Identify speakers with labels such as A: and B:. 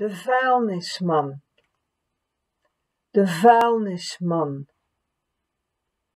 A: de vuilnisman. De vuilnisman.